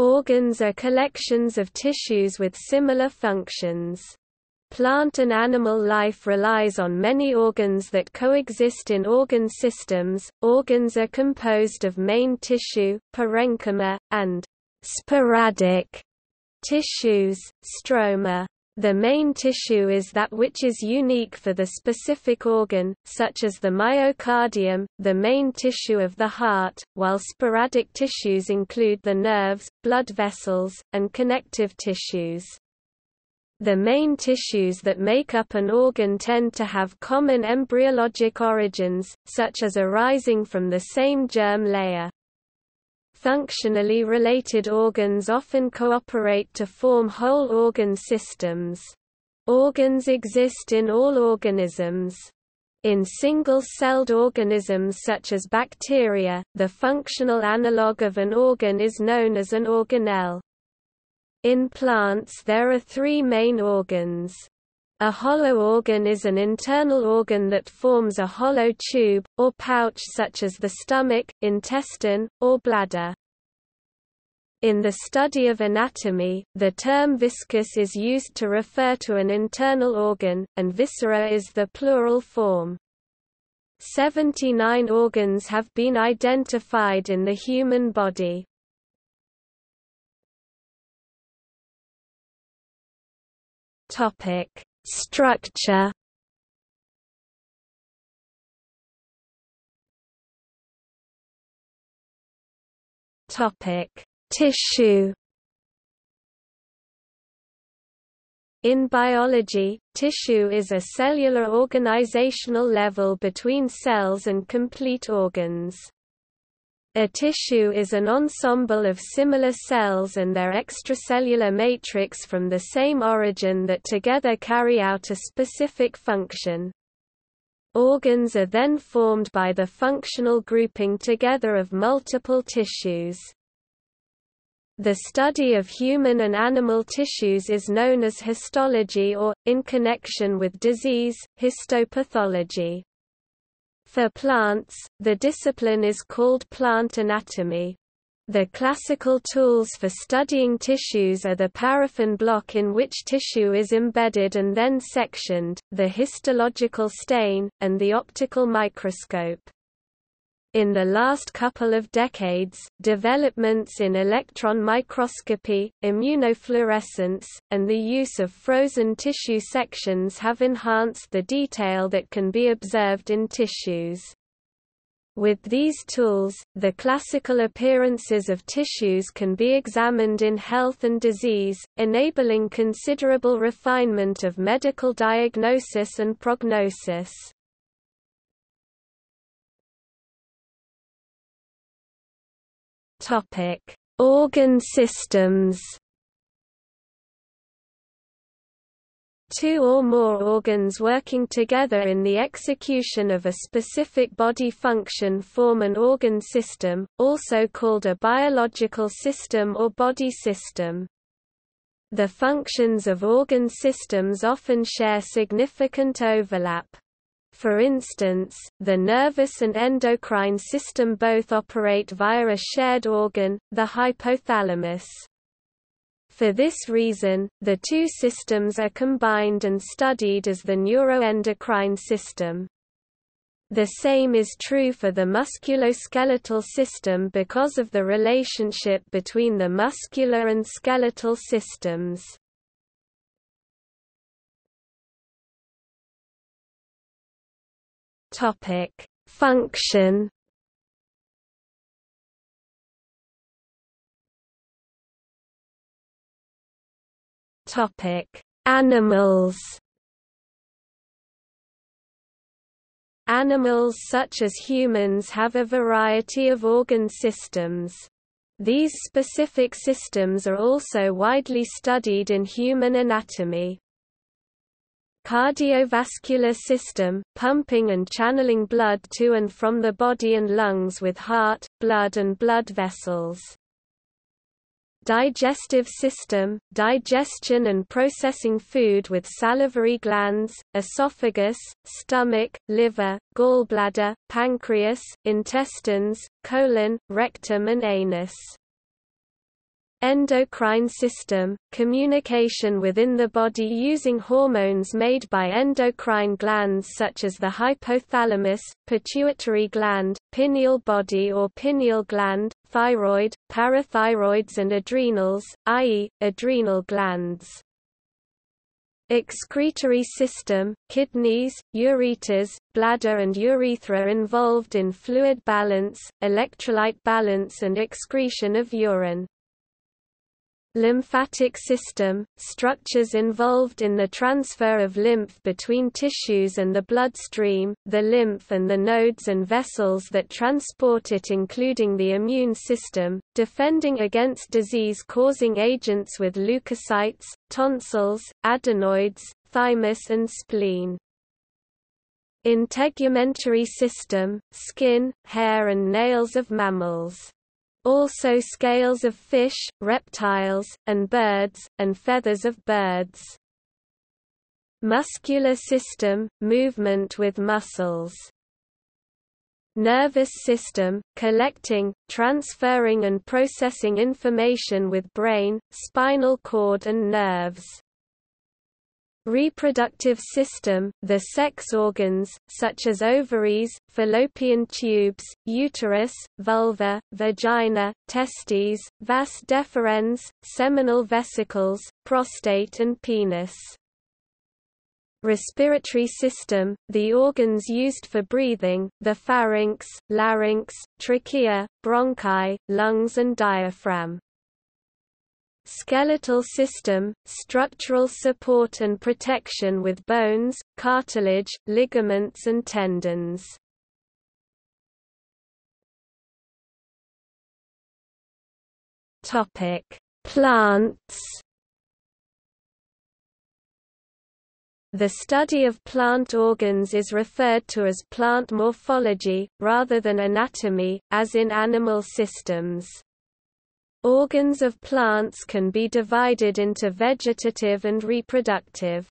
Organs are collections of tissues with similar functions. Plant and animal life relies on many organs that coexist in organ systems. Organs are composed of main tissue, parenchyma, and sporadic tissues, stroma. The main tissue is that which is unique for the specific organ, such as the myocardium, the main tissue of the heart, while sporadic tissues include the nerves, blood vessels, and connective tissues. The main tissues that make up an organ tend to have common embryologic origins, such as arising from the same germ layer. Functionally related organs often cooperate to form whole organ systems. Organs exist in all organisms. In single-celled organisms such as bacteria, the functional analogue of an organ is known as an organelle. In plants there are three main organs. A hollow organ is an internal organ that forms a hollow tube, or pouch such as the stomach, intestine, or bladder. In the study of anatomy, the term viscus is used to refer to an internal organ, and viscera is the plural form. 79 organs have been identified in the human body. Topic: Structure. Topic: Tissue. In biology, tissue is a cellular organizational level between cells and complete organs. A tissue is an ensemble of similar cells and their extracellular matrix from the same origin that together carry out a specific function. Organs are then formed by the functional grouping together of multiple tissues. The study of human and animal tissues is known as histology or, in connection with disease, histopathology. For plants, the discipline is called plant anatomy. The classical tools for studying tissues are the paraffin block in which tissue is embedded and then sectioned, the histological stain, and the optical microscope. In the last couple of decades, developments in electron microscopy, immunofluorescence, and the use of frozen tissue sections have enhanced the detail that can be observed in tissues. With these tools, the classical appearances of tissues can be examined in health and disease, enabling considerable refinement of medical diagnosis and prognosis. Topic: Organ systems. Two or more organs working together in the execution of a specific body function form an organ system, also called a biological system or body system. The functions of organ systems often share significant overlap. For instance, the nervous and endocrine system both operate via a shared organ, the hypothalamus. For this reason, the two systems are combined and studied as the neuroendocrine system. The same is true for the musculoskeletal system because of the relationship between the muscular and skeletal systems. Topic: Function. Topic: Animals. Animals such as humans have a variety of organ systems. These specific systems are also widely studied in human anatomy. Cardiovascular system, pumping and channeling blood to and from the body and lungs with heart, blood and blood vessels. Digestive system, digestion and processing food with salivary glands, esophagus, stomach, liver, gallbladder, pancreas, intestines, colon, rectum and anus. Endocrine system – communication within the body using hormones made by endocrine glands such as the hypothalamus, pituitary gland, pineal body or pineal gland, thyroid, parathyroids and adrenals, i.e., adrenal glands. Excretory system, kidneys, ureters, bladder and urethra involved in fluid balance, electrolyte balance and excretion of urine. Lymphatic system – structures involved in the transfer of lymph between tissues and the bloodstream, the lymph and the nodes and vessels that transport it including the immune system, defending against disease-causing agents with leukocytes, tonsils, adenoids, thymus and spleen. Integumentary system – skin, hair and nails of mammals also scales of fish, reptiles, and birds, and feathers of birds. Muscular system – movement with muscles. Nervous system – collecting, transferring and processing information with brain, spinal cord and nerves. Reproductive system – The sex organs, such as ovaries, fallopian tubes, uterus, vulva, vagina, testes, vas deferens, seminal vesicles, prostate and penis. Respiratory system – The organs used for breathing, the pharynx, larynx, trachea, bronchi, lungs and diaphragm. Skeletal system, structural support and protection with bones, cartilage, ligaments and tendons. Plants. The study of plant organs is referred to as plant morphology, rather than anatomy, as in animal systems. Organs of plants can be divided into vegetative and reproductive.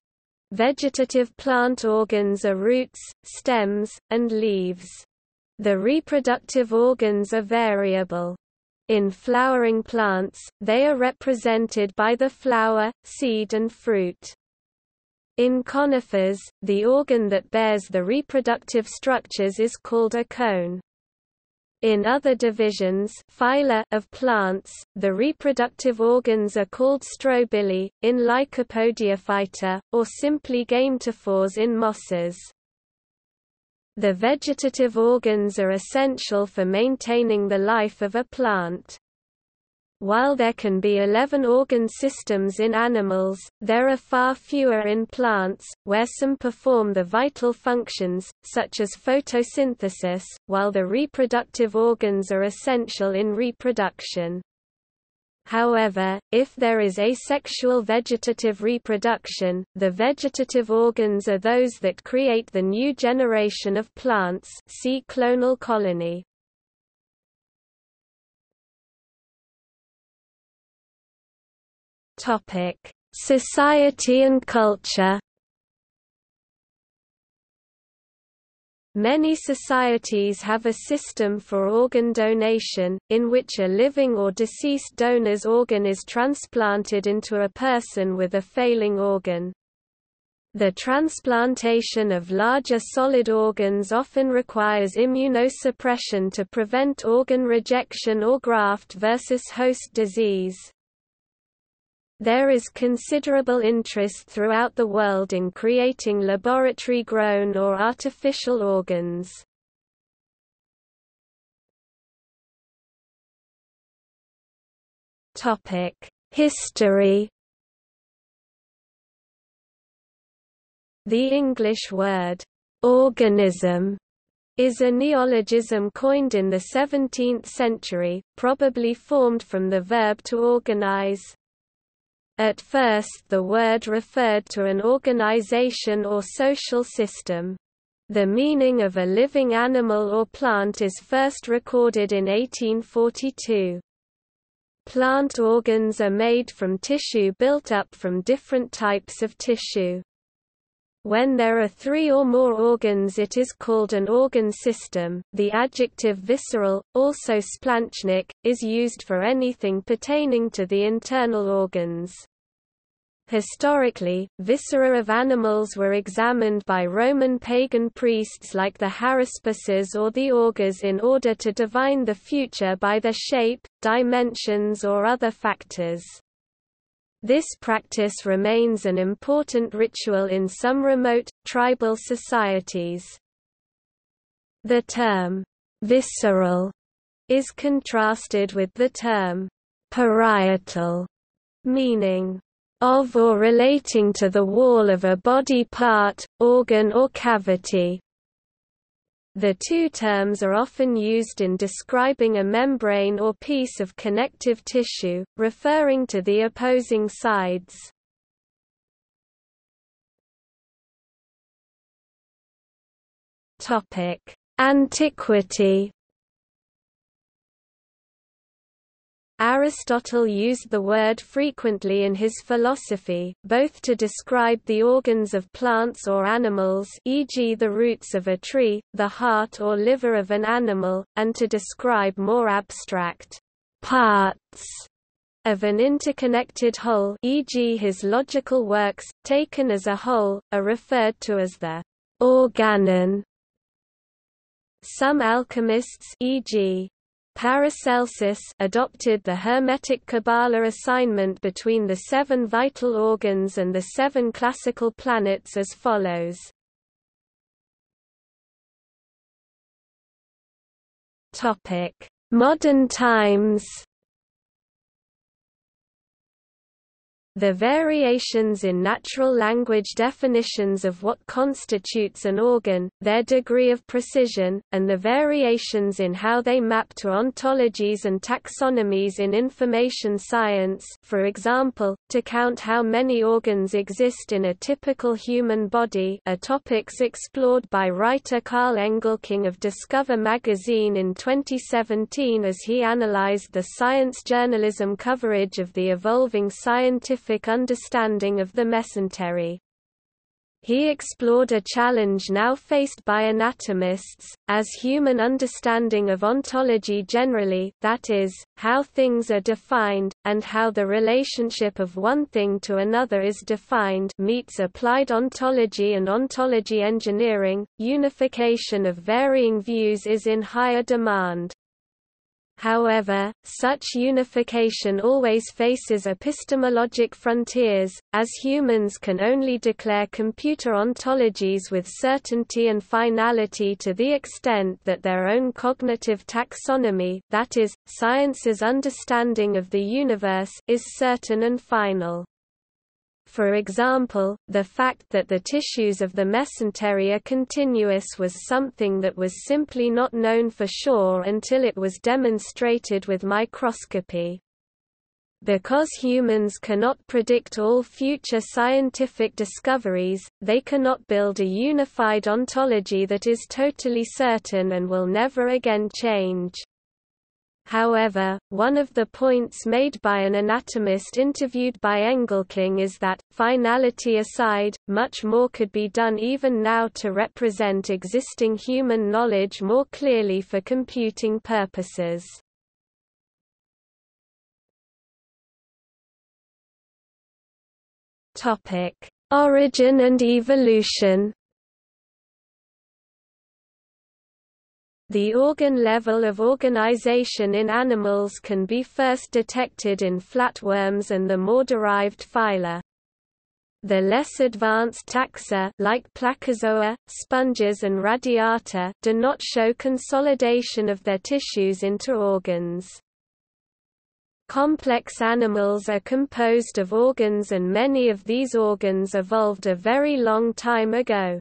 Vegetative plant organs are roots, stems, and leaves. The reproductive organs are variable. In flowering plants, they are represented by the flower, seed and fruit. In conifers, the organ that bears the reproductive structures is called a cone. In other divisions phyla of plants, the reproductive organs are called strobili, in Lycopodiophyta, or simply gametophores in mosses. The vegetative organs are essential for maintaining the life of a plant. While there can be 11 organ systems in animals, there are far fewer in plants, where some perform the vital functions, such as photosynthesis, while the reproductive organs are essential in reproduction. However, if there is asexual vegetative reproduction, the vegetative organs are those that create the new generation of plants see clonal colony. Topic: Society and culture. Many societies have a system for organ donation, in which a living or deceased donor's organ is transplanted into a person with a failing organ. The transplantation of larger solid organs often requires immunosuppression to prevent organ rejection or graft versus host disease. There is considerable interest throughout the world in creating laboratory-grown or artificial organs. History The English word, organism, is a neologism coined in the 17th century, probably formed from the verb to organize. At first the word referred to an organization or social system. The meaning of a living animal or plant is first recorded in 1842. Plant organs are made from tissue built up from different types of tissue. When there are three or more organs it is called an organ system. The adjective visceral, also splanchnic, is used for anything pertaining to the internal organs. Historically, viscera of animals were examined by Roman pagan priests like the haruspices or the augurs in order to divine the future by their shape, dimensions or other factors. This practice remains an important ritual in some remote, tribal societies. The term, visceral, is contrasted with the term, parietal, meaning, of or relating to the wall of a body part, organ or cavity. The two terms are often used in describing a membrane or piece of connective tissue, referring to the opposing sides. Antiquity Aristotle used the word frequently in his philosophy, both to describe the organs of plants or animals e.g. the roots of a tree, the heart or liver of an animal, and to describe more abstract parts of an interconnected whole e.g. his logical works, taken as a whole, are referred to as the organon. Some alchemists e.g. Paracelsus adopted the Hermetic Kabbalah assignment between the seven vital organs and the seven classical planets as follows. Modern times The variations in natural language definitions of what constitutes an organ, their degree of precision, and the variations in how they map to ontologies and taxonomies in information science for example, to count how many organs exist in a typical human body are topics explored by writer Carl Engelking of Discover magazine in 2017 as he analyzed the science journalism coverage of the evolving scientific scientific understanding of the mesentery. He explored a challenge now faced by anatomists, as human understanding of ontology generally that is, how things are defined, and how the relationship of one thing to another is defined meets applied ontology and ontology engineering. Unification of varying views is in higher demand. However, such unification always faces epistemologic frontiers, as humans can only declare computer ontologies with certainty and finality to the extent that their own cognitive taxonomy that is, science's understanding of the universe is certain and final. For example, the fact that the tissues of the mesentery are continuous was something that was simply not known for sure until it was demonstrated with microscopy. Because humans cannot predict all future scientific discoveries, they cannot build a unified ontology that is totally certain and will never again change. However, one of the points made by an anatomist interviewed by Engelking is that, finality aside, much more could be done even now to represent existing human knowledge more clearly for computing purposes. Origin and evolution The organ level of organization in animals can be first detected in flatworms and the more derived phyla. The less advanced taxa like Placozoa, sponges and radiata do not show consolidation of their tissues into organs. Complex animals are composed of organs and many of these organs evolved a very long time ago.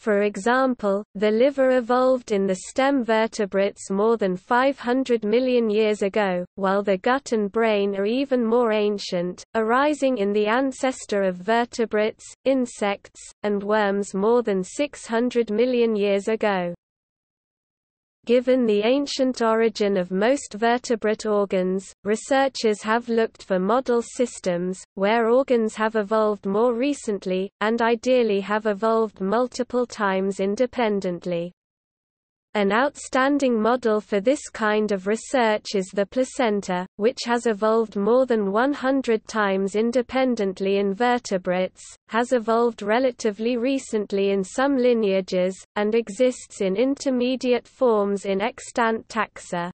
For example, the liver evolved in the stem vertebrates more than 500 million years ago, while the gut and brain are even more ancient, arising in the ancestor of vertebrates, insects, and worms more than 600 million years ago. Given the ancient origin of most vertebrate organs, researchers have looked for model systems, where organs have evolved more recently, and ideally have evolved multiple times independently. An outstanding model for this kind of research is the placenta, which has evolved more than 100 times independently in vertebrates, has evolved relatively recently in some lineages, and exists in intermediate forms in extant taxa.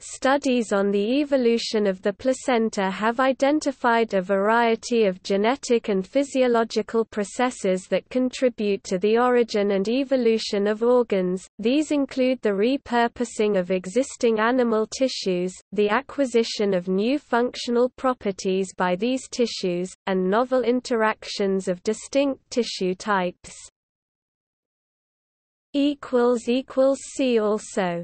Studies on the evolution of the placenta have identified a variety of genetic and physiological processes that contribute to the origin and evolution of organs. These include the repurposing of existing animal tissues, the acquisition of new functional properties by these tissues, and novel interactions of distinct tissue types. See also